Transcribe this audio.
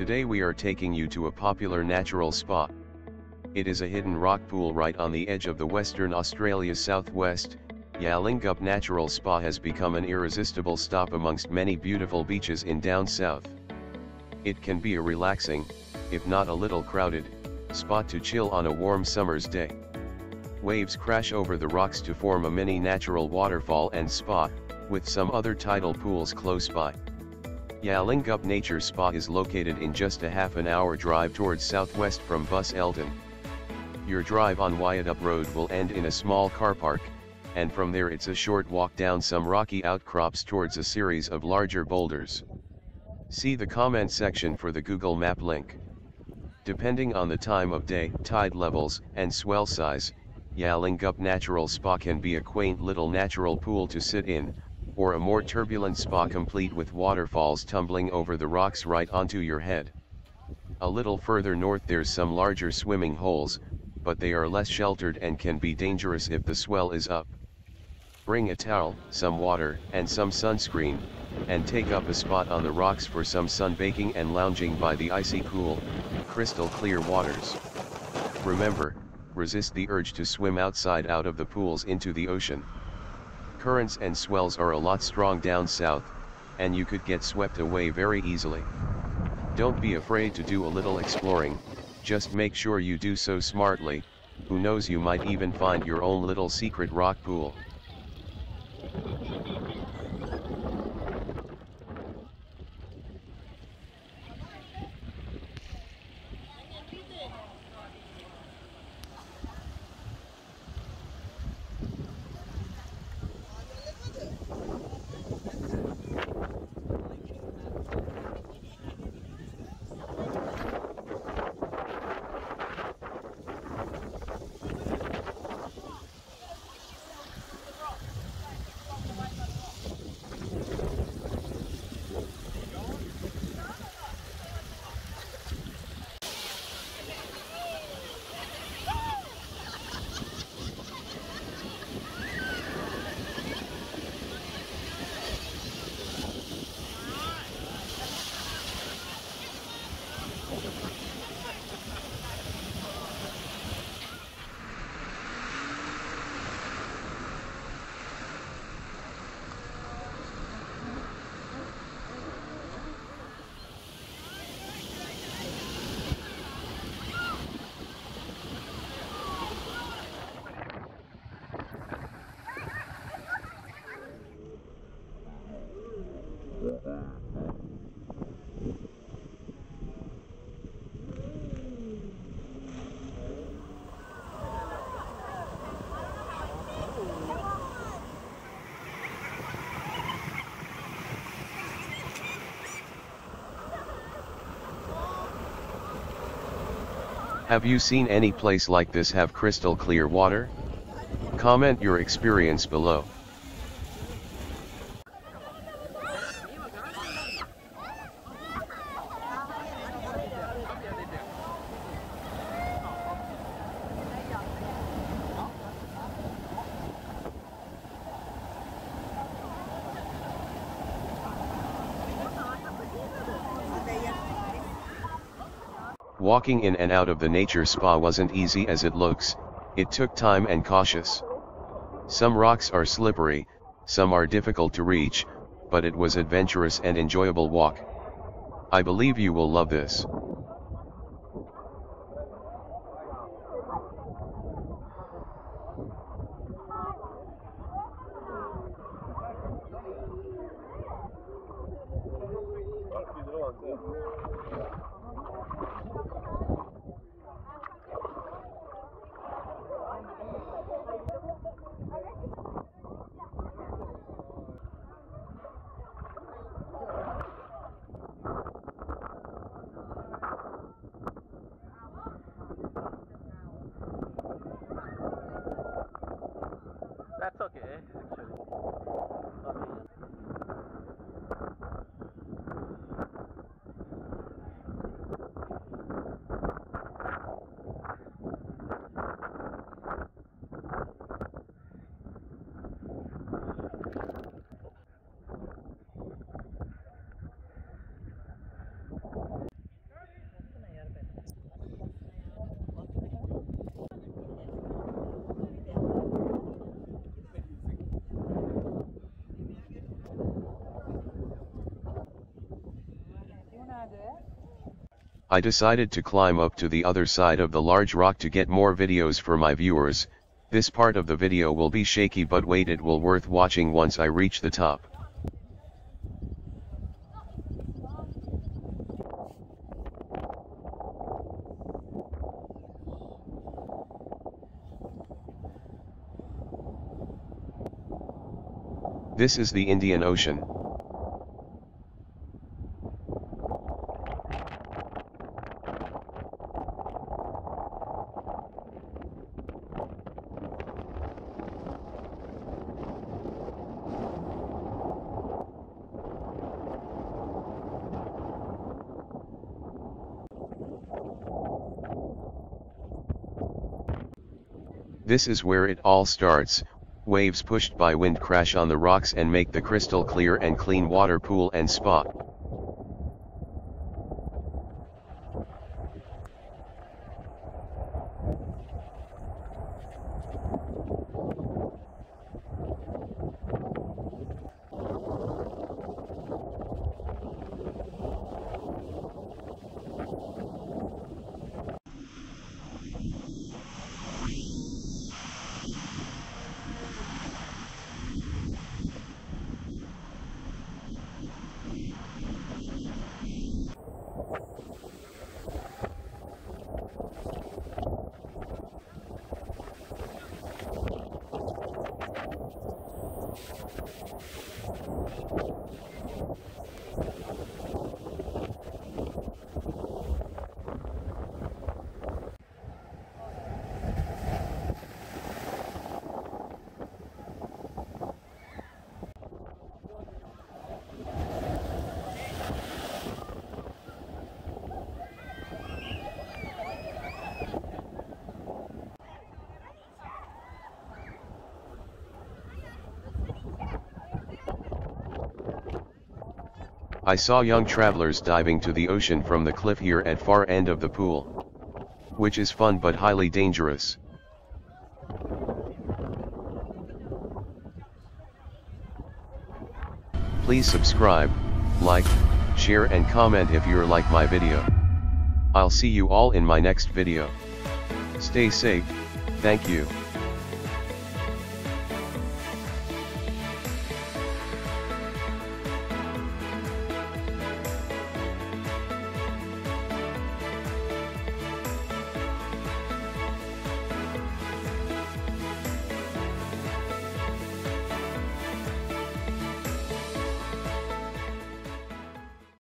Today we are taking you to a popular natural spa. It is a hidden rock pool right on the edge of the Western Australia's southwest, Yallingup Natural Spa has become an irresistible stop amongst many beautiful beaches in down south. It can be a relaxing, if not a little crowded, spot to chill on a warm summer's day. Waves crash over the rocks to form a mini natural waterfall and spa, with some other tidal pools close by. Yallingup Nature Spa is located in just a half an hour drive towards southwest from Busselton. Your drive on Wyadup Road will end in a small car park, and from there it's a short walk down some rocky outcrops towards a series of larger boulders. See the comment section for the Google Map link. Depending on the time of day, tide levels, and swell size, Yallingup Natural Spa can be a quaint little natural pool to sit in, or a more turbulent spa complete with waterfalls tumbling over the rocks right onto your head. A little further north there's some larger swimming holes, but they are less sheltered and can be dangerous if the swell is up. Bring a towel, some water, and some sunscreen, and take up a spot on the rocks for some sunbaking and lounging by the icy cool, crystal clear waters. Remember, resist the urge to swim outside out of the pools into the ocean. Currents and swells are a lot strong down south, and you could get swept away very easily. Don't be afraid to do a little exploring, just make sure you do so smartly, who knows you might even find your own little secret rock pool. Have you seen any place like this have crystal clear water? Comment your experience below. Walking in and out of the nature spa wasn't easy as it looks, it took time and cautious. Some rocks are slippery, some are difficult to reach, but it was adventurous and enjoyable walk. I believe you will love this. 심하게 I decided to climb up to the other side of the large rock to get more videos for my viewers, this part of the video will be shaky but wait it will worth watching once I reach the top. This is the Indian Ocean. This is where it all starts, waves pushed by wind crash on the rocks and make the crystal clear and clean water pool and spa. I saw young travelers diving to the ocean from the cliff here at far end of the pool. Which is fun but highly dangerous. Please subscribe, like, share and comment if you're like my video. I'll see you all in my next video. Stay safe, thank you.